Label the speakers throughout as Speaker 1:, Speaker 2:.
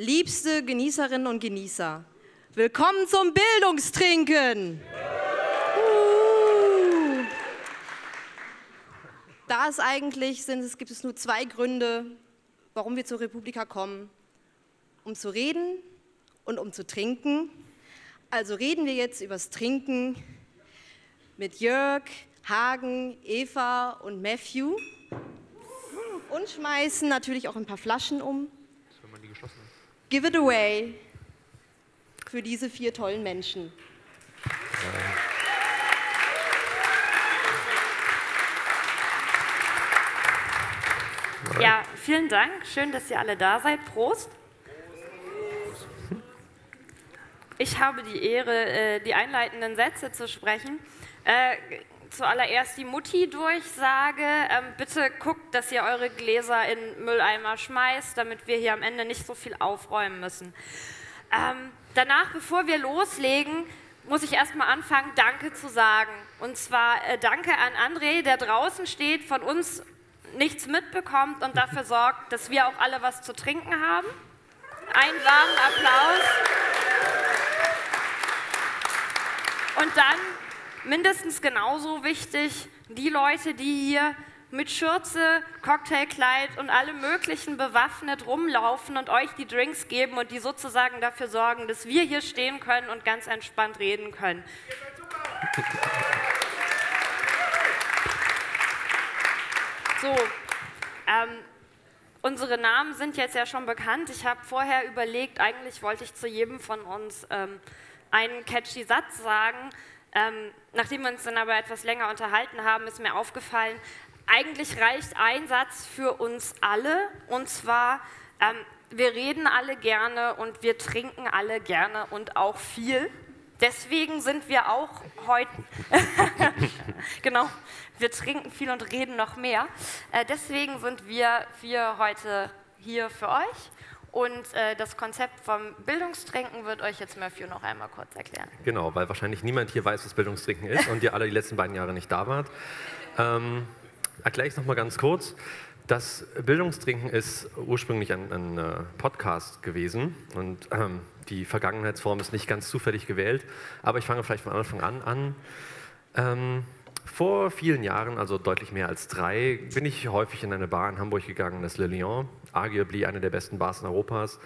Speaker 1: liebste Genießerinnen und Genießer, willkommen zum Bildungstrinken. Uh. Da es eigentlich sind, es gibt es nur zwei Gründe, warum wir zur Republika kommen. Um zu reden und um zu trinken. Also reden wir jetzt übers Trinken mit Jörg, Hagen, Eva und Matthew und schmeißen natürlich auch ein paar Flaschen um. Give it away für diese vier tollen Menschen.
Speaker 2: Ja, vielen Dank. Schön, dass ihr alle da seid. Prost. Ich habe die Ehre, äh, die einleitenden Sätze zu sprechen. Zuallererst die Mutti-Durchsage. Ähm, bitte guckt, dass ihr eure Gläser in Mülleimer schmeißt, damit wir hier am Ende nicht so viel aufräumen müssen. Ähm, danach, bevor wir loslegen, muss ich erstmal anfangen, Danke zu sagen. Und zwar äh, Danke an André, der draußen steht, von uns nichts mitbekommt und dafür sorgt, dass wir auch alle was zu trinken haben. Einen warmen Applaus. Und dann mindestens genauso wichtig, die Leute, die hier mit Schürze, Cocktailkleid und allem Möglichen bewaffnet rumlaufen und euch die Drinks geben und die sozusagen dafür sorgen, dass wir hier stehen können und ganz entspannt reden können. So, ähm, unsere Namen sind jetzt ja schon bekannt. Ich habe vorher überlegt, eigentlich wollte ich zu jedem von uns ähm, einen catchy Satz sagen. Ähm, nachdem wir uns dann aber etwas länger unterhalten haben, ist mir aufgefallen, eigentlich reicht ein Satz für uns alle, und zwar, ähm, wir reden alle gerne und wir trinken alle gerne und auch viel. Deswegen sind wir auch heute, genau, wir trinken viel und reden noch mehr. Äh, deswegen sind wir vier heute hier für euch. Und äh, das Konzept vom Bildungstrinken wird euch jetzt Matthew noch einmal kurz erklären.
Speaker 3: Genau, weil wahrscheinlich niemand hier weiß, was Bildungstrinken ist und ihr alle die letzten beiden Jahre nicht da wart. Ähm, erkläre ich es nochmal ganz kurz. Das Bildungstrinken ist ursprünglich ein, ein äh, Podcast gewesen und ähm, die Vergangenheitsform ist nicht ganz zufällig gewählt, aber ich fange vielleicht von Anfang an an. Ähm, vor vielen Jahren, also deutlich mehr als drei, bin ich häufig in eine Bar in Hamburg gegangen, das Le Lion, arguably eine der besten Bars in Europas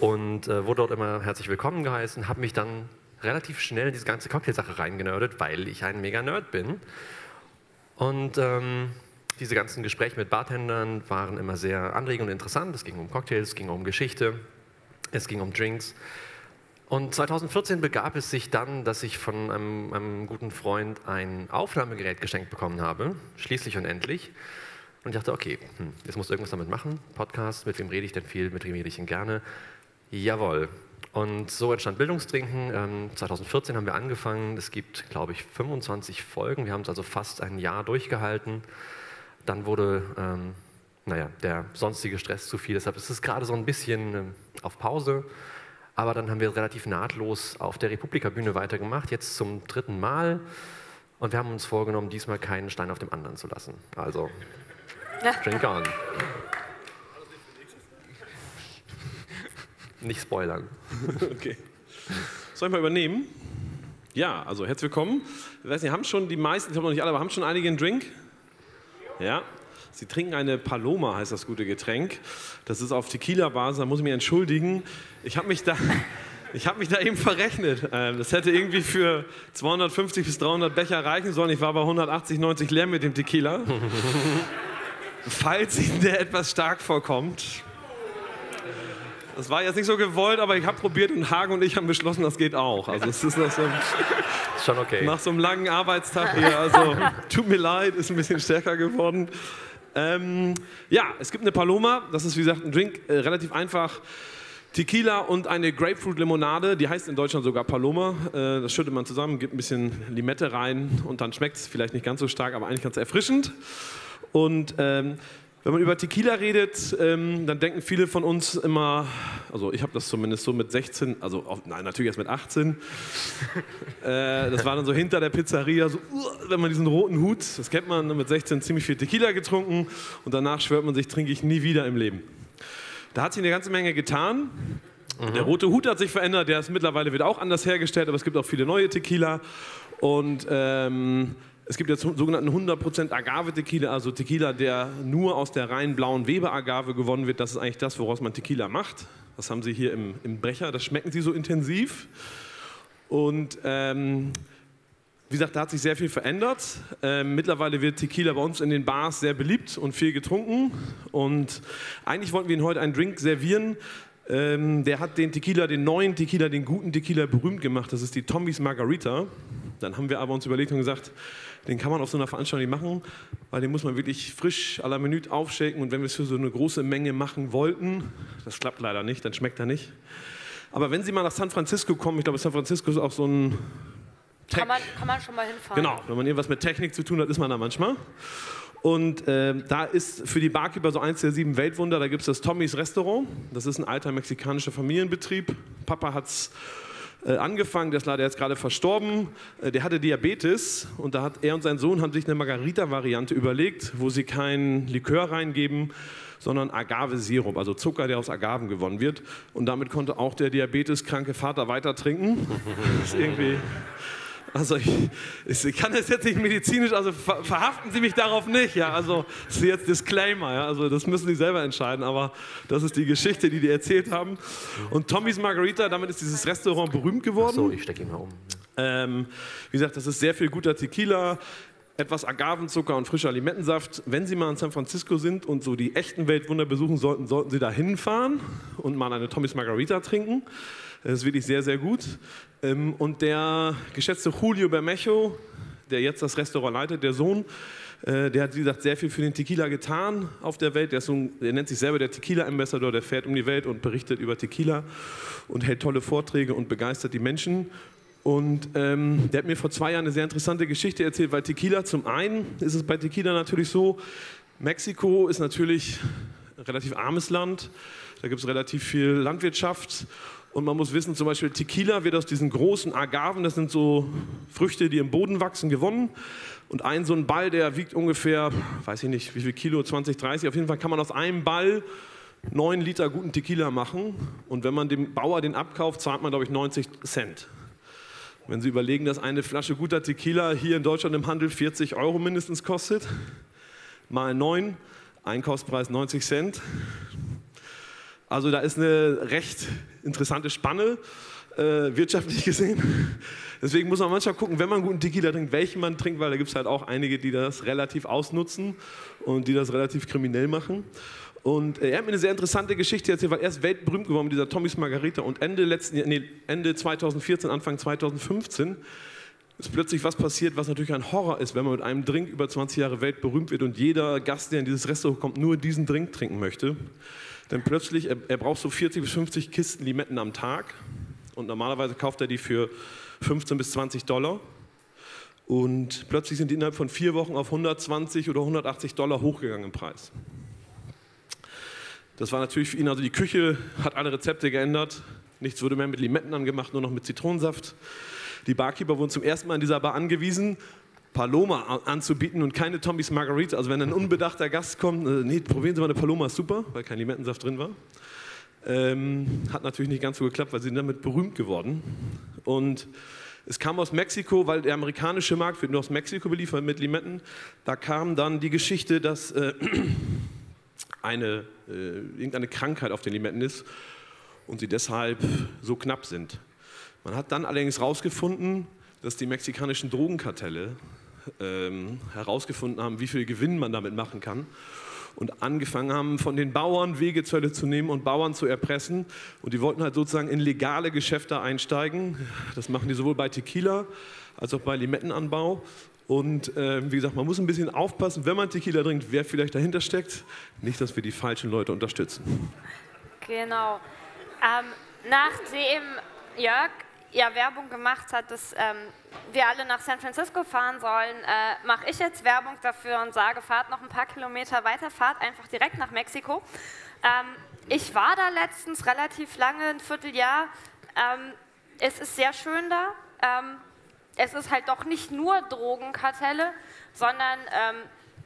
Speaker 3: und äh, wurde dort immer herzlich willkommen geheißen, habe mich dann relativ schnell in diese ganze Cocktailsache reingenördet, weil ich ein mega Nerd bin. Und ähm, diese ganzen Gespräche mit Bartendern waren immer sehr anregend und interessant. Es ging um Cocktails, es ging um Geschichte, es ging um Drinks. Und 2014 begab es sich dann, dass ich von einem, einem, guten Freund ein Aufnahmegerät geschenkt bekommen habe, schließlich und endlich. Und ich dachte, okay, hm, jetzt muss irgendwas damit machen. Podcast, mit wem rede ich denn viel, mit wem rede ich denn gerne? Jawohl. Und so entstand Bildungstrinken. Ähm, 2014 haben wir angefangen. Es gibt, glaube ich, 25 Folgen. Wir haben es also fast ein Jahr durchgehalten. Dann wurde, ähm, naja, der sonstige Stress zu viel. Deshalb ist es gerade so ein bisschen ähm, auf Pause. Aber dann haben wir relativ nahtlos auf der Republika-Bühne weitergemacht, jetzt zum dritten Mal. Und wir haben uns vorgenommen, diesmal keinen Stein auf dem anderen zu lassen. Also, drink on. Nicht spoilern.
Speaker 4: Okay. Soll ich mal übernehmen? Ja, also herzlich willkommen. Ich weiß nicht, haben schon die meisten, ich habe noch nicht alle, aber haben schon einige einen Drink? Ja, Sie trinken eine Paloma, heißt das gute Getränk. Das ist auf Tequila-Basis, da muss ich mich entschuldigen. Ich habe mich da... Ich habe mich da eben verrechnet. Ähm, das hätte irgendwie für 250 bis 300 Becher reichen sollen. Ich war bei 180, 90 leer mit dem Tequila. Falls Ihnen der etwas stark vorkommt. Das war jetzt nicht so gewollt, aber ich habe probiert und Hagen und ich haben beschlossen, das geht auch. Also es ist nach so einem,
Speaker 3: Schon okay.
Speaker 4: nach so einem langen Arbeitstag hier. Also tut mir leid, ist ein bisschen stärker geworden. Ähm, ja, es gibt eine Paloma, das ist wie gesagt ein Drink, äh, relativ einfach. Tequila und eine Grapefruit-Limonade, die heißt in Deutschland sogar Paloma. Äh, das schüttet man zusammen, gibt ein bisschen Limette rein und dann schmeckt es vielleicht nicht ganz so stark, aber eigentlich ganz erfrischend. Und ähm, wenn man über Tequila redet, ähm, dann denken viele von uns immer, also ich habe das zumindest so mit 16, also auch, nein, natürlich erst mit 18. äh, das war dann so hinter der Pizzeria, so, uh, wenn man diesen roten Hut, das kennt man, mit 16 ziemlich viel Tequila getrunken und danach schwört man sich, trinke ich nie wieder im Leben. Da hat sich eine ganze Menge getan. Der rote Hut hat sich verändert, der ist mittlerweile wieder auch anders hergestellt, aber es gibt auch viele neue Tequila. Und ähm, es gibt jetzt sogenannten 100% Agave-Tequila, also Tequila, der nur aus der rein blauen Weber-Agave gewonnen wird. Das ist eigentlich das, woraus man Tequila macht. Das haben sie hier im, im Brecher, das schmecken sie so intensiv. Und ähm, wie gesagt, da hat sich sehr viel verändert. Ähm, mittlerweile wird Tequila bei uns in den Bars sehr beliebt und viel getrunken. Und eigentlich wollten wir Ihnen heute einen Drink servieren. Ähm, der hat den Tequila, den neuen Tequila, den guten Tequila berühmt gemacht. Das ist die Tommy's Margarita. Dann haben wir aber uns überlegt und gesagt, den kann man auf so einer Veranstaltung nicht machen, weil den muss man wirklich frisch à la Minute aufschaken. Und wenn wir es für so eine große Menge machen wollten, das klappt leider nicht, dann schmeckt er nicht. Aber wenn Sie mal nach San Francisco kommen, ich glaube, San Francisco ist auch so ein
Speaker 2: kann man, kann man schon mal hinfahren.
Speaker 4: Genau, wenn man irgendwas mit Technik zu tun hat, ist man da manchmal. Und äh, da ist für die Barkeeper so eins der sieben Weltwunder, da gibt es das Tommys Restaurant. Das ist ein alter mexikanischer Familienbetrieb. Papa hat es äh, angefangen, der ist leider jetzt gerade verstorben. Äh, der hatte Diabetes und da hat er und sein Sohn haben sich eine Margarita-Variante überlegt, wo sie kein Likör reingeben, sondern Agave-Sirup, also Zucker, der aus Agaven gewonnen wird. Und damit konnte auch der diabeteskranke Vater weiter trinken. Das ist irgendwie also ich, ich, kann das jetzt nicht medizinisch, also ver, verhaften Sie mich darauf nicht, ja. Also das ist jetzt Disclaimer, ja. Also das müssen Sie selber entscheiden, aber das ist die Geschichte, die die erzählt haben. Und Tommy's Margarita, damit ist dieses Restaurant berühmt geworden. Ach
Speaker 3: so, ich stecke ihn mal um.
Speaker 4: Ähm, wie gesagt, das ist sehr viel guter Tequila, etwas Agavenzucker und frischer Limettensaft. Wenn Sie mal in San Francisco sind und so die echten Weltwunder besuchen sollten, sollten Sie da hinfahren und mal eine Tommy's Margarita trinken. Das ist wirklich sehr, sehr gut. Ähm, und der geschätzte Julio Bermejo, der jetzt das Restaurant leitet, der Sohn, äh, der hat, wie gesagt, sehr viel für den Tequila getan auf der Welt. Der, so ein, der nennt sich selber der Tequila-Ambassador, der fährt um die Welt und berichtet über Tequila und hält tolle Vorträge und begeistert die Menschen. Und ähm, der hat mir vor zwei Jahren eine sehr interessante Geschichte erzählt, weil Tequila, zum einen ist es bei Tequila natürlich so, Mexiko ist natürlich ein relativ armes Land, da gibt es relativ viel Landwirtschaft und man muss wissen, zum Beispiel Tequila wird aus diesen großen Agaven, das sind so Früchte, die im Boden wachsen, gewonnen. Und ein so ein Ball, der wiegt ungefähr, weiß ich nicht, wie viel Kilo, 20, 30. Auf jeden Fall kann man aus einem Ball 9 Liter guten Tequila machen. Und wenn man dem Bauer den abkauft, zahlt man, glaube ich, 90 Cent. Wenn Sie überlegen, dass eine Flasche guter Tequila hier in Deutschland im Handel 40 Euro mindestens kostet, mal 9, Einkaufspreis 90 Cent, also da ist eine recht interessante Spanne, äh, wirtschaftlich gesehen. Deswegen muss man manchmal gucken, wenn man guten Tequila trinkt, welchen man trinkt, weil da gibt es halt auch einige, die das relativ ausnutzen und die das relativ kriminell machen. Und äh, er hat mir eine sehr interessante Geschichte erzählt, weil er ist weltberühmt geworden dieser Tommy's Margarita und Ende, letzten, nee, Ende 2014, Anfang 2015 ist plötzlich was passiert, was natürlich ein Horror ist, wenn man mit einem Drink über 20 Jahre weltberühmt wird und jeder Gast, der in dieses Restaurant kommt, nur diesen Drink trinken möchte. Denn plötzlich, er, er braucht so 40 bis 50 Kisten Limetten am Tag und normalerweise kauft er die für 15 bis 20 Dollar. Und plötzlich sind die innerhalb von vier Wochen auf 120 oder 180 Dollar hochgegangen im Preis. Das war natürlich für ihn, also die Küche hat alle Rezepte geändert. Nichts wurde mehr mit Limetten angemacht, nur noch mit Zitronensaft. Die Barkeeper wurden zum ersten Mal in dieser Bar angewiesen, Paloma anzubieten und keine Tommy's Margarita. Also wenn ein unbedachter Gast kommt, äh, nee, probieren Sie mal eine Paloma, super, weil kein Limettensaft drin war. Ähm, hat natürlich nicht ganz so geklappt, weil sie sind damit berühmt geworden. Und es kam aus Mexiko, weil der amerikanische Markt wird nur aus Mexiko beliefert mit Limetten. Da kam dann die Geschichte, dass äh, eine, äh, irgendeine Krankheit auf den Limetten ist und sie deshalb so knapp sind. Man hat dann allerdings herausgefunden, dass die mexikanischen Drogenkartelle ähm, herausgefunden haben, wie viel Gewinn man damit machen kann und angefangen haben, von den Bauern Wegezölle zu nehmen und Bauern zu erpressen. Und die wollten halt sozusagen in legale Geschäfte einsteigen. Das machen die sowohl bei Tequila als auch bei Limettenanbau. Und äh, wie gesagt, man muss ein bisschen aufpassen, wenn man Tequila trinkt, wer vielleicht dahinter steckt. Nicht, dass wir die falschen Leute unterstützen.
Speaker 2: Genau. Ähm, nachdem Jörg ja Werbung gemacht hat, dass ähm, wir alle nach San Francisco fahren sollen, äh, mache ich jetzt Werbung dafür und sage, fahrt noch ein paar Kilometer weiter, fahrt einfach direkt nach Mexiko. Ähm, ich war da letztens relativ lange, ein Vierteljahr. Ähm, es ist sehr schön da. Ähm, es ist halt doch nicht nur Drogenkartelle, sondern ähm,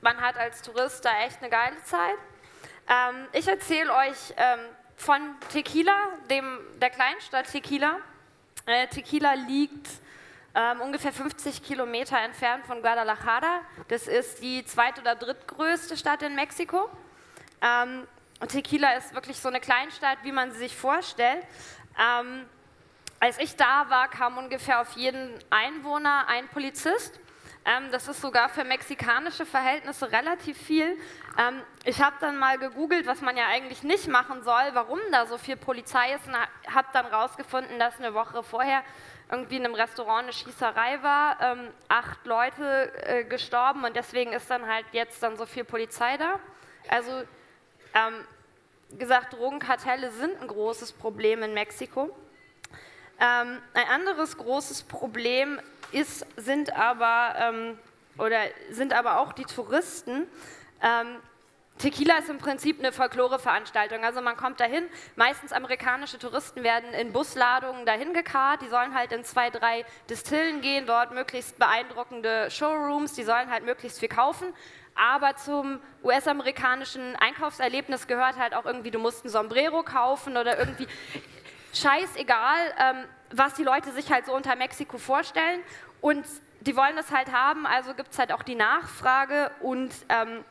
Speaker 2: man hat als Tourist da echt eine geile Zeit. Ähm, ich erzähle euch von Tequila, dem, der Kleinstadt Tequila. Äh, Tequila liegt ähm, ungefähr 50 Kilometer entfernt von Guadalajara. Das ist die zweit- oder drittgrößte Stadt in Mexiko. Ähm, Tequila ist wirklich so eine Kleinstadt, wie man sie sich vorstellt. Ähm, als ich da war, kam ungefähr auf jeden Einwohner ein Polizist. Ähm, das ist sogar für mexikanische Verhältnisse relativ viel. Ähm, ich habe dann mal gegoogelt, was man ja eigentlich nicht machen soll, warum da so viel Polizei ist und habe dann rausgefunden, dass eine Woche vorher irgendwie in einem Restaurant eine Schießerei war, ähm, acht Leute äh, gestorben und deswegen ist dann halt jetzt dann so viel Polizei da. Also ähm, gesagt, Drogenkartelle sind ein großes Problem in Mexiko. Ähm, ein anderes großes Problem ist, sind aber, ähm, oder sind aber auch die Touristen. Ähm, Tequila ist im Prinzip eine Folklore-Veranstaltung. Also man kommt dahin, meistens amerikanische Touristen werden in Busladungen dahin gekarrt, die sollen halt in zwei, drei Distillen gehen, dort möglichst beeindruckende Showrooms, die sollen halt möglichst viel kaufen. Aber zum US-amerikanischen Einkaufserlebnis gehört halt auch irgendwie, du musst ein Sombrero kaufen oder irgendwie scheißegal, ähm, was die Leute sich halt so unter Mexiko vorstellen. Und die wollen das halt haben, also gibt es halt auch die Nachfrage und ähm,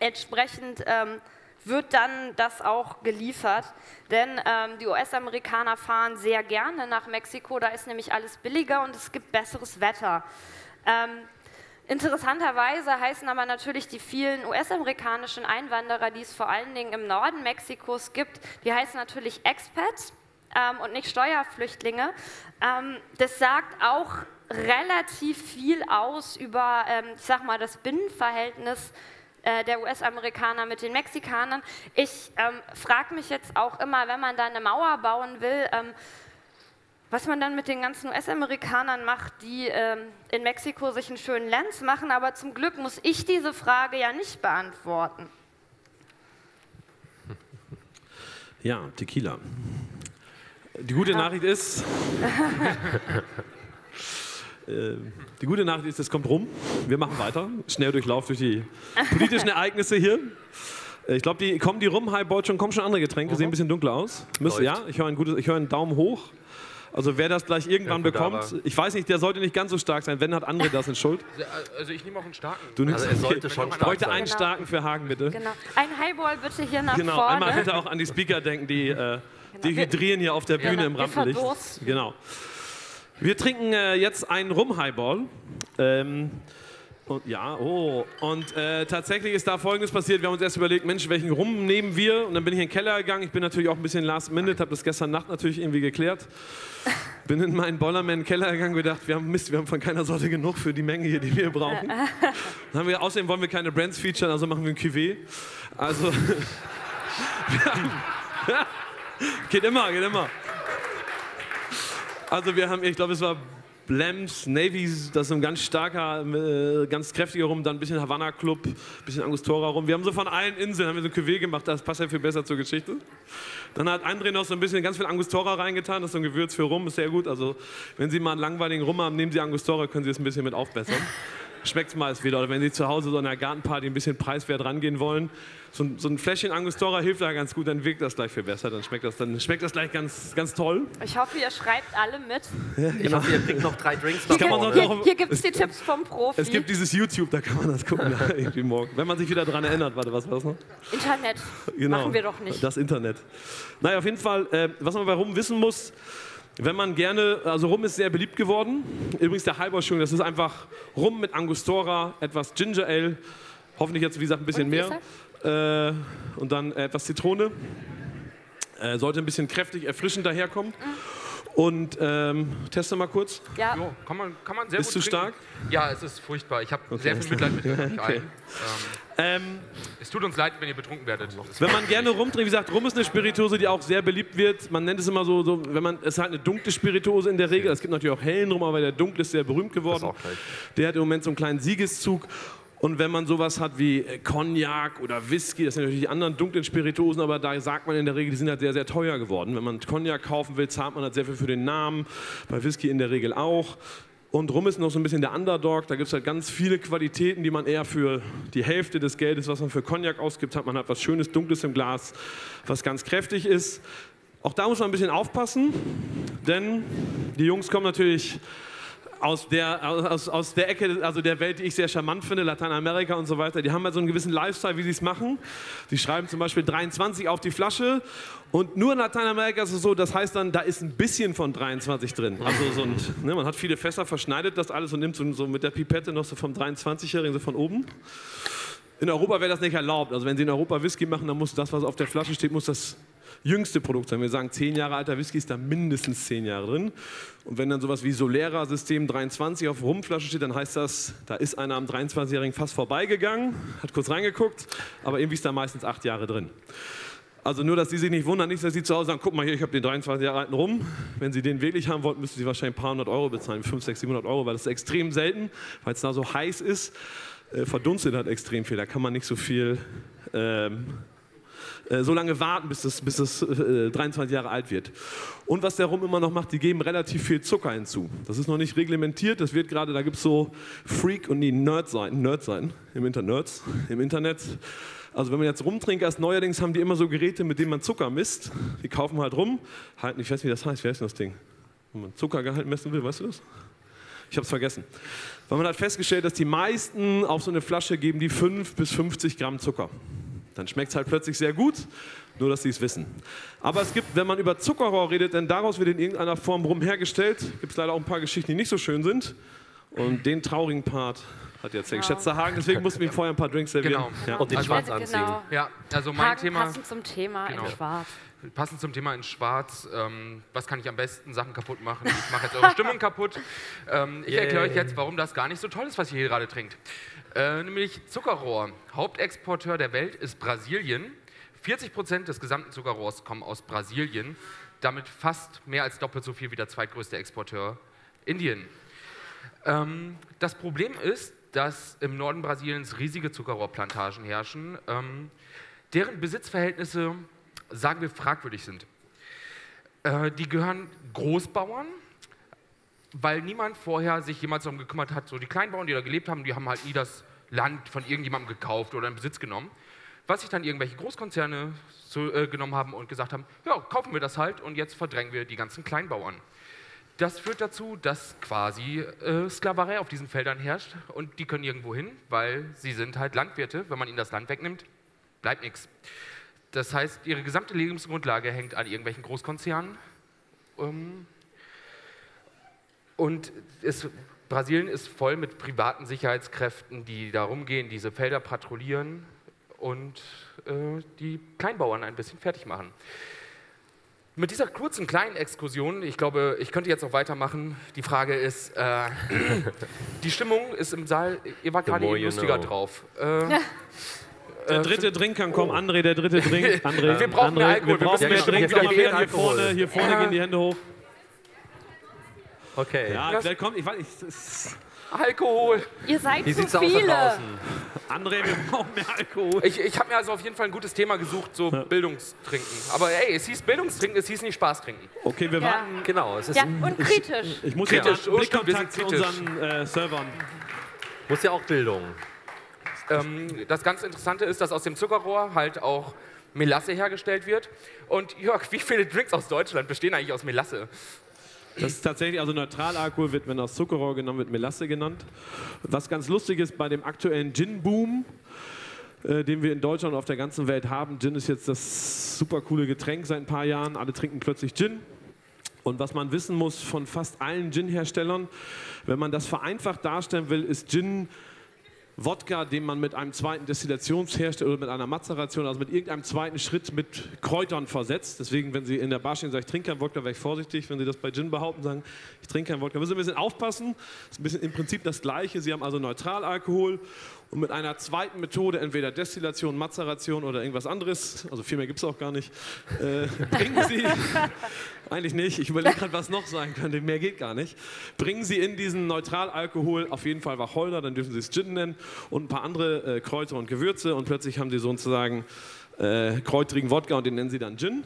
Speaker 2: entsprechend ähm, wird dann das auch geliefert. Denn ähm, die US-Amerikaner fahren sehr gerne nach Mexiko, da ist nämlich alles billiger und es gibt besseres Wetter. Ähm, interessanterweise heißen aber natürlich die vielen US-amerikanischen Einwanderer, die es vor allen Dingen im Norden Mexikos gibt, die heißen natürlich Expats ähm, und nicht Steuerflüchtlinge. Ähm, das sagt auch relativ viel aus über, ähm, ich sag mal, das Binnenverhältnis äh, der US-Amerikaner mit den Mexikanern. Ich ähm, frage mich jetzt auch immer, wenn man da eine Mauer bauen will, ähm, was man dann mit den ganzen US-Amerikanern macht, die ähm, in Mexiko sich einen schönen Lenz machen. Aber zum Glück muss ich diese Frage ja nicht beantworten.
Speaker 4: Ja, Tequila. Die gute Nachricht ist, äh, die gute Nachricht ist, es kommt rum. Wir machen weiter. Schnell Durchlauf durch die politischen Ereignisse hier. Äh, Ich glaube, die kommen die rum, Highball schon, kommen schon andere Getränke, sehen ein bisschen dunkler aus. Müsste, ja, ich höre ein gutes, ich höre einen Daumen hoch. Also wer das gleich irgendwann
Speaker 3: Ja,
Speaker 4: bekommt, ich weiß nicht, der sollte nicht ganz so stark sein. Wenn hat andere das in Schuld.
Speaker 5: Also ich nehme auch einen starken.
Speaker 4: Du nimmst
Speaker 3: Also er sollte schon
Speaker 4: Ich
Speaker 3: stark sein.
Speaker 4: einen
Speaker 2: Genau.
Speaker 4: starken für Hagen, bitte.
Speaker 2: Genau. Ein Highball bitte hier nach
Speaker 4: Genau,
Speaker 2: vorne.
Speaker 4: einmal bitte auch an die Speaker denken, die äh, dehydrieren hier auf der Bühne
Speaker 2: Genau,
Speaker 4: im Rampenlicht. Genau. Wir trinken äh, jetzt einen Rum-Highball. Ähm, und ja, oh. Und äh, tatsächlich ist da Folgendes passiert. Wir haben uns erst überlegt, Mensch, welchen Rum nehmen wir? Und dann bin ich in den Keller gegangen. Ich bin natürlich auch ein bisschen last minute, habe das gestern Nacht natürlich irgendwie geklärt. Bin in meinen Bollerman-Keller gegangen und gedacht, wir haben Mist, wir haben von keiner Sorte genug für die Menge hier, die wir brauchen. Dann haben wir, außerdem wollen wir keine Brands featuren, also machen wir ein Cuvée. Also, wir haben, geht immer, geht immer. Also wir haben, ich glaube, es war Blems, Navies, das ist ein ganz starker, äh, ganz kräftiger Rum, dann ein bisschen Havana Club, ein bisschen Angostura rum. Wir haben so von allen Inseln haben wir so ein Cuvée gemacht, das passt ja viel besser zur Geschichte. Dann hat André noch so ein bisschen ganz viel Angostura reingetan, das ist so ein Gewürz für Rum, ist sehr gut. Also wenn Sie mal einen langweiligen Rum haben, nehmen Sie Angostura, können Sie es ein bisschen mit aufbessern. Schmeckt es meist wieder. Oder wenn Sie zu Hause so in einer Gartenparty ein bisschen preiswert rangehen wollen, so ein, so ein Fläschchen Angostura hilft da ganz gut, dann wirkt das gleich viel besser, dann schmeckt das, dann schmeckt das gleich ganz, ganz toll.
Speaker 2: Ich hoffe, ihr schreibt alle mit.
Speaker 3: Ich hoffe, ihr kriegt noch drei Drinks nach vorne.
Speaker 4: doch
Speaker 2: Hier, hier gibt es die Tipps vom Profi.
Speaker 4: Es gibt dieses YouTube, da kann man das gucken, ja, irgendwie morgen. Wenn man sich wieder daran erinnert, warte, was war das noch?
Speaker 2: Internet.
Speaker 4: Genau.
Speaker 2: Machen wir doch nicht.
Speaker 4: Das Internet. Naja, auf jeden Fall, äh, was man bei Rum wissen muss, wenn man gerne, also Rum ist sehr beliebt geworden. Übrigens der Highball, das ist einfach Rum mit Angostura, etwas Ginger Ale, hoffentlich jetzt, wie gesagt, ein bisschen
Speaker 2: Und
Speaker 4: mehr. Äh, und dann etwas Zitrone. Äh, sollte ein bisschen kräftig, erfrischend daherkommen. Und ähm, teste mal kurz.
Speaker 2: Ja,
Speaker 5: Jo, kann man, kann man sehr
Speaker 4: Ist
Speaker 5: gut
Speaker 4: zu
Speaker 5: trinken.
Speaker 4: stark?
Speaker 5: Ja, es ist furchtbar. Ich habe sehr viel Mitleid mit euch allen. Ähm,
Speaker 4: Ähm,
Speaker 5: es tut uns leid, wenn ihr betrunken werdet.
Speaker 4: Wenn man gerne Rum trinkt, wie gesagt, Rum ist eine Spirituose, die auch sehr beliebt wird. Man nennt es immer so, so wenn man, es ist halt eine dunkle Spirituose in der Regel. Es gibt natürlich auch hellen Rum, aber der dunkle ist sehr berühmt geworden. Der hat im Moment so einen kleinen Siegeszug. Und wenn man sowas hat wie äh, Cognac oder Whisky, das sind natürlich die anderen dunklen Spirituosen, aber da sagt man in der Regel, die sind halt sehr, sehr teuer geworden. Wenn man Cognac kaufen will, zahlt man halt sehr viel für den Namen. Bei Whisky in der Regel auch. Und Rum ist noch so ein bisschen der Underdog. Da gibt es halt ganz viele Qualitäten, die man eher für die Hälfte des Geldes, was man für Cognac ausgibt, hat. Man hat was Schönes, Dunkles im Glas, was ganz kräftig ist. Auch da muss man ein bisschen aufpassen, denn die Jungs kommen natürlich aus der, aus, aus der Ecke, also der Welt, die ich sehr charmant finde, Lateinamerika und so weiter, die haben halt so einen gewissen Lifestyle, wie sie es machen. Die schreiben zum Beispiel 23 auf die Flasche und nur in Lateinamerika ist es so, das heißt dann, da ist ein bisschen von 23 drin. Also so ein, ne, man hat viele Fässer, verschneidet das alles und nimmt so, so mit der Pipette noch so vom 23-Jährigen so von oben. In Europa wäre das nicht erlaubt. Also wenn Sie in Europa Whisky machen, dann muss das, was auf der Flasche steht, muss das jüngste Produkt sein. Wir sagen, zehn Jahre alter Whisky ist da mindestens zehn Jahre drin. Und wenn dann sowas wie Solera System 23 auf Rumflasche steht, dann heißt das, da ist einer am 23-Jährigen fast vorbeigegangen, hat kurz reingeguckt, aber irgendwie ist da meistens acht Jahre drin. Also nur, dass Sie sich nicht wundern, nicht, dass Sie zu Hause sagen, guck mal hier, ich habe den 23 Jahre alten rum. Wenn Sie den wirklich haben wollten, müssen Sie wahrscheinlich ein paar hundert Euro bezahlen, 500, 600, 700 Euro, weil das ist extrem selten, weil es da so heiß ist äh, verdunstet hat extrem viel. Da kann man nicht so viel, ähm, äh, so lange warten, bis das, bis das äh, 23 Jahre alt wird. Und was der Rum immer noch macht, die geben relativ viel Zucker hinzu. Das ist noch nicht reglementiert, das wird gerade, da gibt es so Freak- und die Nerd-Seiten, Nerd-Seiten im Internet, Nerds im Internet. Also wenn man jetzt Rumtrinker ist, neuerdings haben die immer so Geräte, mit denen man Zucker misst. Die kaufen halt rum, halten, ich weiß nicht, wie das heißt, wie heißt denn das Ding? Wenn man Zuckergehalt messen will, weißt du das? Ich habe es vergessen. Weil man hat festgestellt, dass die meisten auf so eine Flasche geben die 5 bis 50 Gramm Zucker. Dann schmeckt es halt plötzlich sehr gut, nur dass sie es wissen. Aber es gibt, wenn man über Zuckerrohr redet, denn daraus wird in irgendeiner Form rum hergestellt, gibt es leider auch ein paar Geschichten, die nicht so schön sind. Und den traurigen Part hat jetzt der geschätzte Hagen, deswegen mussten wir ihm vorher ein paar Drinks servieren.
Speaker 5: Genau.
Speaker 3: Ja, und den
Speaker 5: Also-
Speaker 3: Schwarz
Speaker 2: Also
Speaker 3: anziehen.
Speaker 2: genau.
Speaker 5: Ja, also mein
Speaker 2: Hagen
Speaker 5: Thema,
Speaker 2: passend zum Thema
Speaker 5: Genau.
Speaker 2: in Schwarz.
Speaker 5: passend zum Thema in Schwarz, ähm, was kann ich am besten Sachen kaputt machen? Ich mache jetzt eure Stimmung kaputt. Ähm, ich
Speaker 3: Yay.
Speaker 5: erkläre euch jetzt, warum das gar nicht so toll ist, was ihr hier gerade trinkt. Äh, nämlich Zuckerrohr. Hauptexporteur der Welt ist Brasilien. 40 Prozent des gesamten Zuckerrohrs kommen aus Brasilien. Damit fast mehr als doppelt so viel wie der zweitgrößte Exporteur Indien. Ähm, das Problem ist, dass im Norden Brasiliens riesige Zuckerrohrplantagen herrschen, ähm, deren Besitzverhältnisse, sagen wir, fragwürdig sind. Äh, die gehören Großbauern, weil niemand vorher sich jemals darum gekümmert hat. So die Kleinbauern, die da gelebt haben, die haben halt nie das Land von irgendjemandem gekauft oder in Besitz genommen. Was sich dann irgendwelche Großkonzerne zu, äh, genommen haben und gesagt haben, ja, kaufen wir das halt und jetzt verdrängen wir die ganzen Kleinbauern. Das führt dazu, dass quasi äh, Sklaverei auf diesen Feldern herrscht und die können irgendwo hin, weil sie sind halt Landwirte. Wenn man ihnen das Land wegnimmt, bleibt nichts. Das heißt, ihre gesamte Lebensgrundlage hängt an irgendwelchen Großkonzernen. Ähm, und es, Brasilien ist voll mit privaten Sicherheitskräften, die da rumgehen, diese Felder patrouillieren und äh, die Kleinbauern ein bisschen fertig machen. Mit dieser kurzen kleinen Exkursion, ich glaube, ich könnte jetzt noch weitermachen. Die Frage ist, äh, die Stimmung ist im Saal, ihr wart
Speaker 3: The
Speaker 5: gerade eben
Speaker 3: you
Speaker 5: lustiger
Speaker 3: know.
Speaker 5: drauf. Äh,
Speaker 4: Der dritte Drink kann kommen. André, der dritte Drink. André,
Speaker 5: Wir brauchen
Speaker 4: André,
Speaker 5: mehr Alkohol,
Speaker 4: Wir
Speaker 5: wir
Speaker 4: brauchen
Speaker 5: müssen
Speaker 4: mehr Drink.
Speaker 5: wieder
Speaker 4: hier vorne, hier vorne
Speaker 5: Ja.
Speaker 4: gehen die Hände hoch.
Speaker 3: Okay.
Speaker 4: Ja,
Speaker 5: Das-
Speaker 4: vielleicht kommt, ich weiß nicht,
Speaker 5: Alkohol.
Speaker 2: Ihr seid
Speaker 3: Wie
Speaker 2: zu
Speaker 3: sieht's aus da
Speaker 2: viele.
Speaker 3: draußen?
Speaker 4: André, wir brauchen mehr Alkohol.
Speaker 5: Ich, ich habe mir also auf jeden Fall ein gutes Thema gesucht, so Bildungstrinken. Aber ey, es hieß Bildungstrinken, es hieß nicht Spaßtrinken.
Speaker 4: Okay, wir
Speaker 2: Ja.
Speaker 4: warten.
Speaker 3: Genau, es ist,
Speaker 2: Ja, und kritisch.
Speaker 4: Ich muss hier mal
Speaker 5: Kritisch, wir
Speaker 4: Blickkontakt zu
Speaker 5: sind kritisch.
Speaker 4: unseren äh, Servern.
Speaker 3: muss ja auch Bildung.
Speaker 5: Ähm, das ganz Interessante ist, dass aus dem Zuckerrohr halt auch Melasse hergestellt wird. Und Jörg, wie viele Drinks aus Deutschland bestehen eigentlich aus Melasse?
Speaker 4: Das ist tatsächlich, also Neutralalkohol wird, wenn aus Zuckerrohr genommen wird, Melasse genannt. Was ganz lustig ist bei dem aktuellen Gin-Boom, äh, den wir in Deutschland und auf der ganzen Welt haben. Gin ist jetzt das super coole Getränk seit ein paar Jahren. Alle trinken plötzlich Gin. Und was man wissen muss von fast allen Gin-Herstellern, wenn man das vereinfacht darstellen will, ist Gin Wodka, den man mit einem zweiten Destillationshersteller oder mit einer Mazeration, also mit irgendeinem zweiten Schritt mit Kräutern versetzt. Deswegen, wenn Sie in der Bar stehen und sagen, ich trinke keinen Wodka, wäre ich vorsichtig. Wenn Sie das bei Gin behaupten, sagen, ich trinke keinen Wodka. Müssen Sie ein bisschen aufpassen. Das ist ein bisschen im Prinzip das Gleiche. Sie haben also Neutralalkohol und mit einer zweiten Methode, entweder Destillation, Mazeration oder irgendwas anderes, also viel mehr gibt es auch gar nicht, äh, bringen Sie, eigentlich nicht, ich überlege gerade, was noch sein könnte, mehr geht gar nicht, bringen Sie in diesen Neutralalkohol auf jeden Fall Wacholder, dann dürfen Sie es Gin nennen und ein paar andere äh, Kräuter und Gewürze und plötzlich haben Sie sozusagen äh, kräutrigen Wodka und den nennen Sie dann Gin.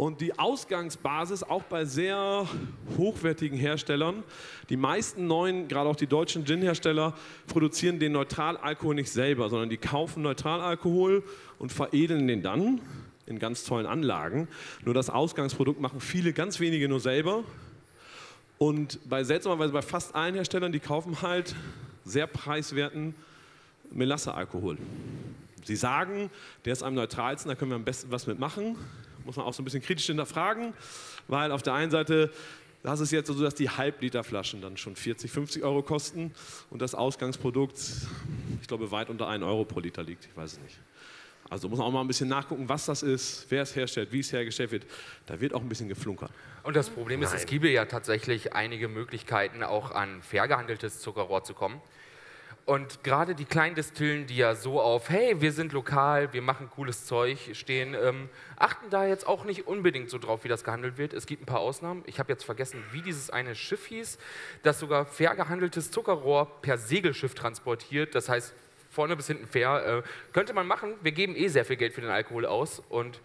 Speaker 4: Und die Ausgangsbasis auch bei sehr hochwertigen Herstellern, die meisten neuen, gerade auch die deutschen Gin-Hersteller, produzieren den Neutralalkohol nicht selber, sondern die kaufen Neutralalkohol und veredeln den dann in ganz tollen Anlagen. Nur das Ausgangsprodukt machen viele, ganz wenige nur selber. Und bei seltsamerweise bei fast allen Herstellern, die kaufen halt sehr preiswerten Melassealkohol. Sie sagen, der ist am neutralsten, da können wir am besten was mitmachen muss man auch so ein bisschen kritisch hinterfragen, weil auf der einen Seite das ist jetzt so, dass die Halbliterflaschen dann schon 40, 50 Euro kosten und das Ausgangsprodukt, ich glaube, weit unter 1 Euro pro Liter liegt. Ich weiß es nicht. Also muss man auch mal ein bisschen nachgucken, was das ist, wer es herstellt, wie es hergestellt wird. Da wird auch ein bisschen geflunkert.
Speaker 5: Und das Problem ist, Nein. es gäbe ja tatsächlich einige Möglichkeiten, auch an fair gehandeltes Zuckerrohr zu kommen. Und gerade die kleinen Distillen, die ja so auf, hey, wir sind lokal, wir machen cooles Zeug, stehen, ähm, achten da jetzt auch nicht unbedingt so drauf, wie das gehandelt wird. Es gibt ein paar Ausnahmen. Ich habe jetzt vergessen, wie dieses eine Schiff hieß, das sogar fair gehandeltes Zuckerrohr per Segelschiff transportiert. Das heißt, vorne bis hinten fair. Äh, könnte man machen. Wir geben eh sehr viel Geld für den Alkohol aus und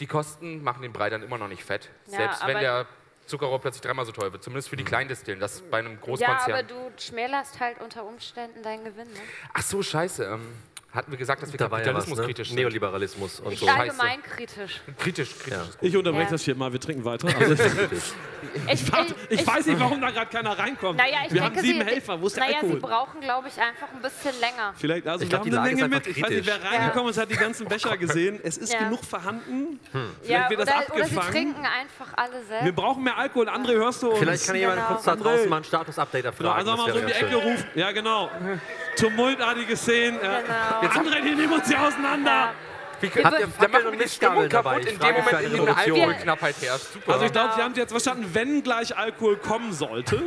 Speaker 5: die Kosten machen den Brei dann immer noch nicht fett. Ja, Selbst wenn der Zuckerrohr plötzlich dreimal so teuer wird. Zumindest für die Kleindestillen, das bei einem Großkonzern.
Speaker 2: Ja, aber du schmälerst halt unter Umständen deinen Gewinn. Ne?
Speaker 5: Ach so, scheiße. Ähm, hatten wir gesagt, dass wir da Kapitalismus ja was, ne? kritisch sind.
Speaker 3: Neoliberalismus und
Speaker 2: ich
Speaker 3: so.
Speaker 2: Allgemein kritisch.
Speaker 5: Kritisch, kritisch. Ja.
Speaker 4: Ich unterbreche ja. das hier mal, wir trinken weiter. Also ich, ich, ich, ich, weiß nicht, warum da gerade keiner reinkommt.
Speaker 2: Naja,
Speaker 4: wir
Speaker 2: denke,
Speaker 4: haben sieben
Speaker 2: sie,
Speaker 4: Helfer, wo ist der
Speaker 2: naja,
Speaker 4: Alkohol?
Speaker 2: sie brauchen, glaube ich, einfach ein bisschen länger.
Speaker 4: Vielleicht, also wir glaub, haben eine Menge mit. Ich weiß nicht, wer reingekommen ist, hat die ganzen Becher gesehen. Es ist genug vorhanden.
Speaker 2: Hm. Vielleicht wird das abgefangen. Oder sie trinken einfach alle selbst.
Speaker 4: Wir brauchen mehr Alkohol. André, hörst du uns?
Speaker 3: Vielleicht kann jemand kurz da draußen mal ein Status-Update erfragen.
Speaker 4: Also mal so in die Ecke rufen. Ja, genau. Tumultartige Szenen. Genau. Jetzt André, die nehmen uns hier auseinander.
Speaker 5: Wie könnt ihr, dann machen wir die Stimmung kaputt, in dem Moment, in dem eine Alkoholknappheit herrscht. Super.
Speaker 4: Also ich glaube, Sie haben jetzt verstanden, wenn gleich Alkohol kommen sollte.